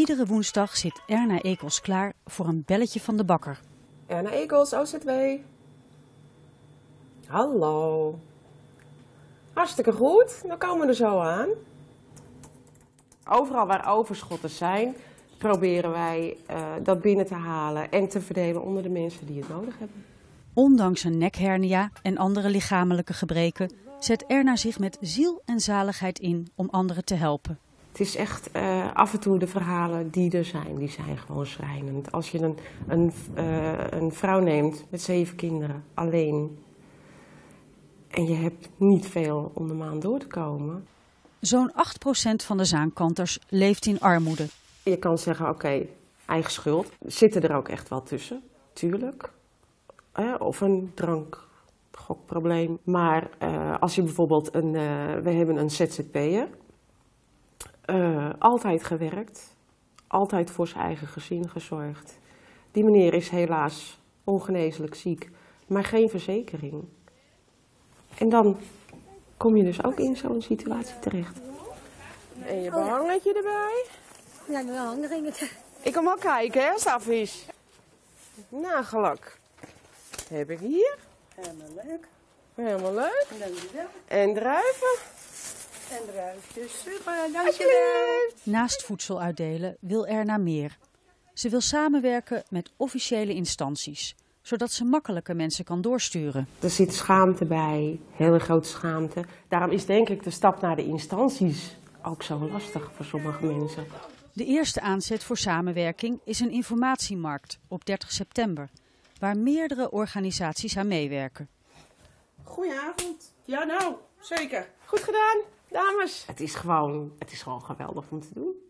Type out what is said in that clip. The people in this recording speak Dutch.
Iedere woensdag zit Erna Ekels klaar voor een belletje van de bakker. Erna Ekels, OZW. Hallo. Hartstikke goed, dan komen we er zo aan. Overal waar overschotten zijn, proberen wij uh, dat binnen te halen en te verdelen onder de mensen die het nodig hebben. Ondanks een nekhernia en andere lichamelijke gebreken zet Erna zich met ziel en zaligheid in om anderen te helpen. Het is echt uh, af en toe de verhalen die er zijn, die zijn gewoon schrijnend. Als je een, een, uh, een vrouw neemt met zeven kinderen, alleen, en je hebt niet veel om de maand door te komen. Zo'n 8% van de zaankanters leeft in armoede. Je kan zeggen, oké, okay, eigen schuld. Zitten er ook echt wel tussen, tuurlijk. Eh, of een drank, gokprobleem. Maar uh, als je bijvoorbeeld een, we hebben een ZZP'er, uh, altijd gewerkt, altijd voor zijn eigen gezin gezorgd. Die meneer is helaas ongeneeslijk ziek, maar geen verzekering. En dan kom je dus ook in zo'n situatie terecht. En je behangetje erbij? Ja, mijn behangetje. Ik kom ook kijken, hè, Staffies? Nagelak. Heb ik hier. Helemaal leuk. Helemaal leuk. Dankjewel. En druiven. En druifjes. Super, dankjewel. Naast voedsel uitdelen wil Erna meer. Ze wil samenwerken met officiële instanties, zodat ze makkelijker mensen kan doorsturen. Er zit schaamte bij, hele grote schaamte. Daarom is denk ik de stap naar de instanties ook zo lastig voor sommige mensen. De eerste aanzet voor samenwerking is een informatiemarkt op 30 september, waar meerdere organisaties aan meewerken. Goedenavond. Ja, nou, zeker. Goed gedaan, dames. Het is gewoon, het is gewoon geweldig om te doen.